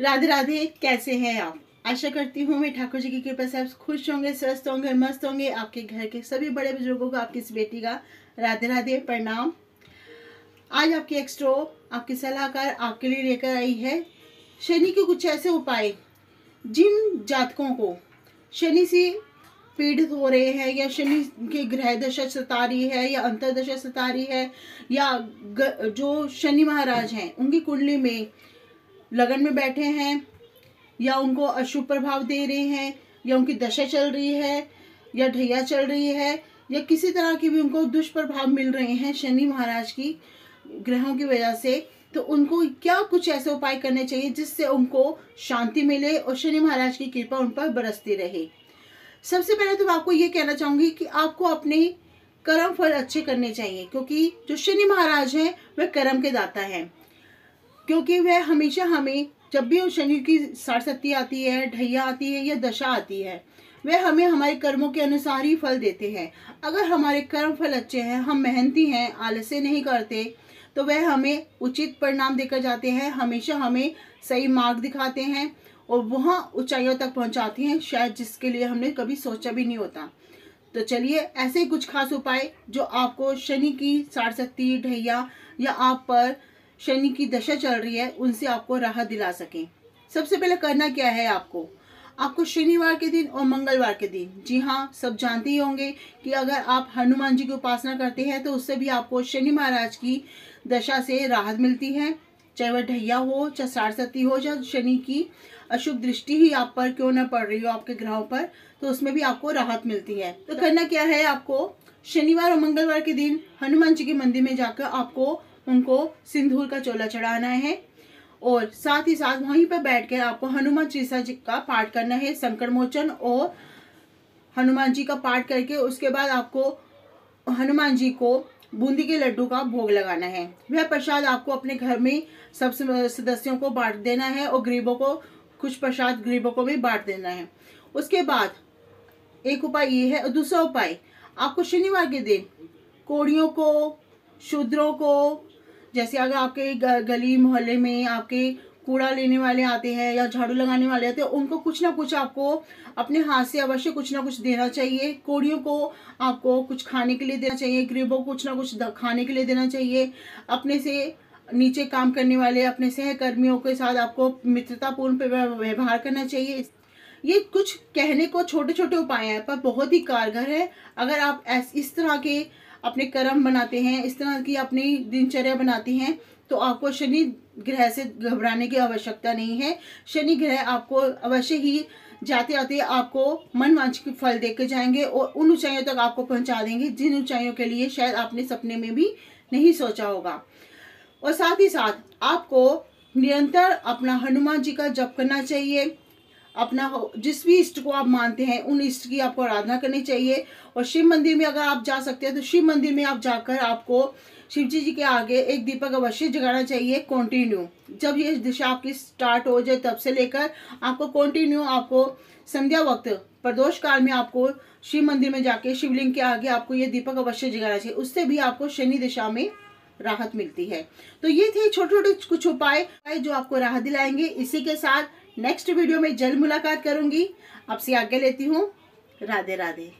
राधे राधे, कैसे हैं आप? आशा करती हूँ मैं ठाकुर जी की कृपा से आप खुश होंगे, स्वस्थ होंगे, मस्त होंगे। आपके घर के सभी बड़े बुज़ुर्गों को, आपकी इस बेटी का राधे राधे प्रणाम। आज आपकी एक्स्ट्रो आपकी सलाहकार आपके लिए लेकर आई है। शनि के कुछ ऐसे उपाय, जिन जातकों को, शनि से पीड़ित हो रहे हैं, या शनि के ग्रह दशा सता रही है, या अंतरदशा सता रही है, या जो शनि महाराज हैं, उनकी कुंडली में, लगन में बैठे हैं, या उनको अशुभ प्रभाव दे रहे हैं, या उनकी दशा चल रही है, या ढैया चल रही है, या किसी तरह की भी उनको दुष्प्रभाव मिल रहे हैं शनि महाराज की ग्रहों की वजह से तो उनको क्या कुछ ऐसे उपाय करने चाहिए जिससे उनको शांति मिले और शनि महाराज की कृपा उन पर बरसती रहे? सबसे पहले तो मैं आपको ये कहना चाहूँगी कि आपको अपने कर्म फल अच्छे करने चाहिए, क्योंकि जो शनि महाराज हैं, वह कर्म के दाता हैं। क्योंकि वह हमेशा हमें, जब भी उस शनि की सारसती आती है, ढैया आती है या दशा आती है, वह हमें हमारे कर्मों के अनुसार ही फल देते हैं। अगर हमारे कर्म फल अच्छे हैं, हम मेहनती हैं, आलस्य नहीं करते तो वह हमें उचित परिणाम देकर जाते हैं, हमेशा हमें सही मार्ग दिखाते हैं। और वहाँ ऊंचाइयों तक पहुँचाती हैं, शायद जिसके लिए हमने कभी सोचा भी नहीं होता। तो चलिए, ऐसे कुछ खास उपाय जो आपको शनि की सारसक्ति ढैया या आप पर शनि की दशा चल रही है, उनसे आपको राहत दिला सकें। सबसे पहले करना क्या है आपको? आपको शनिवार के दिन और मंगलवार के दिन। जी हाँ सब जानते ही होंगे कि अगर आप हनुमान जी की उपासना करते हैं तो उससे भी आपको शनि महाराज की दशा से राहत मिलती है। चाहे वह ढैया हो चाहे सारसती हो चाहे शनि की अशुभ दृष्टि ही आप पर क्यों ना पड़ रही हो आपके ग्रहों पर तो उसमें भी आपको राहत मिलती है। तो करना क्या है आपको? शनिवार और मंगलवार के दिन हनुमान जी के मंदिर में जाकर आपको उनको सिंदूर का चोला चढ़ाना है और साथ ही साथ वहीं पर बैठ कर आपको हनुमान चालीसा जी का पाठ करना है संकट मोचन और हनुमान जी का पाठ करके उसके बाद आपको हनुमान जी को बूंदी के लड्डू का भोग लगाना है। वह प्रसाद आपको अपने घर में सब सदस्यों को बांट देना है और गरीबों को, कुछ प्रसाद गरीबों को भी बांट देना है। उसके बाद एक उपाय ये है और दूसरा उपाय, आपको शनिवार के दिन कोड़ियों को, शूद्रों को, जैसे अगर आपके गली मोहल्ले में आपके कूड़ा लेने वाले आते हैं या झाड़ू लगाने वाले आते हैं, उनको कुछ ना कुछ आपको अपने हाथ से अवश्य कुछ ना कुछ देना चाहिए। कोड़ियों को आपको कुछ खाने के लिए देना चाहिए, गरीबों को कुछ ना कुछ खाने के लिए देना चाहिए। अपने से नीचे काम करने वाले, अपने सहकर्मियों के साथ आपको मित्रतापूर्ण व्यवहार करना चाहिए। ये कुछ कहने को छोटे छोटे उपाय हैं, पर बहुत ही कारगर है। अगर आप इस तरह के अपने कर्म बनाते हैं, इस तरह की अपनी दिनचर्या बनाती हैं तो आपको शनि ग्रह से घबराने की आवश्यकता नहीं है। शनि ग्रह आपको अवश्य ही जाते आते आपको मन वांछित फल देकर जाएँगे और उन ऊंचाइयों तक आपको पहुँचा देंगे, जिन ऊंचाइयों के लिए शायद आपने सपने में भी नहीं सोचा होगा। और साथ ही साथ आपको निरंतर अपना हनुमान जी का जप करना चाहिए। अपना जिस भी इष्ट को आप मानते हैं, उन इष्ट की आपको आराधना करनी चाहिए। और शिव मंदिर में अगर आप जा सकते हैं तो शिव मंदिर में आप जाकर आपको शिव जी जी के आगे एक दीपक अवश्य जगाना चाहिए कंटिन्यू जब ये दिशा आपकी स्टार्ट हो जाए तब से लेकर आपको कंटिन्यू आपको संध्या वक्त, प्रदोष काल में आपको शिव मंदिर में जाके शिवलिंग के आगे आपको ये दीपक अवश्य जगाना चाहिए। उससे भी आपको शनि दिशा में राहत मिलती है। तो ये थे छोटे छोटे कुछ उपाय जो आपको राहत दिलाएँगे। इसी के साथ नेक्स्ट वीडियो में जल्द मुलाकात करूँगी। आपसे आज्ञा लेती हूँ। राधे राधे